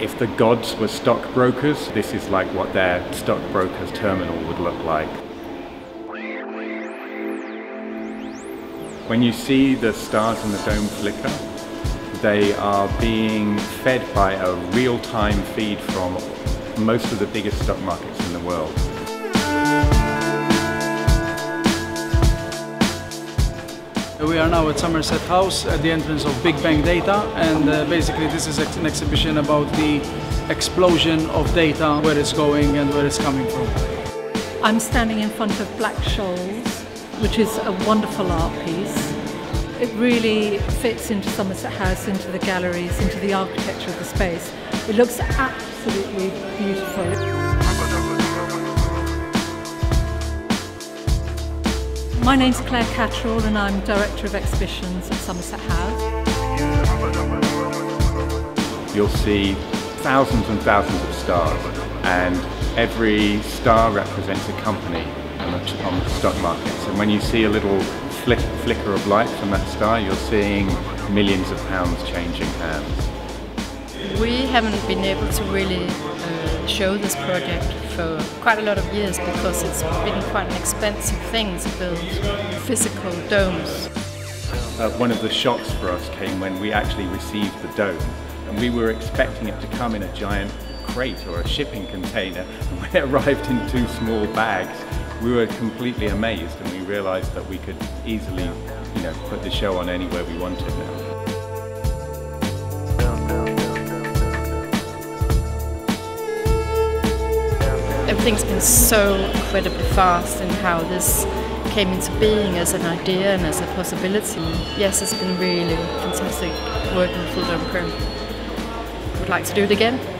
If the gods were stockbrokers, this is like what their stockbroker's terminal would look like. When you see the stars in the dome flicker, they are being fed by a real-time feed from most of the biggest stock markets in the world. We are now at Somerset House at the entrance of Big Bang Data and uh, basically this is an exhibition about the explosion of data, where it's going and where it's coming from. I'm standing in front of Black Shoals, which is a wonderful art piece. It really fits into Somerset House, into the galleries, into the architecture of the space. It looks absolutely beautiful. My name's Claire Catterall and I'm Director of Exhibitions at Somerset House. You'll see thousands and thousands of stars and every star represents a company on the, on the stock markets and when you see a little flick, flicker of light from that star you're seeing millions of pounds changing hands. We haven't been able to really show this project for quite a lot of years because it's been quite an expensive thing to build physical domes. Uh, one of the shocks for us came when we actually received the dome and we were expecting it to come in a giant crate or a shipping container and when it arrived in two small bags we were completely amazed and we realized that we could easily you know put the show on anywhere we wanted now. Everything's been so incredibly fast in how this came into being as an idea and as a possibility. Yes, it's been really fantastic working with Fulldome.pro. Would like to do it again.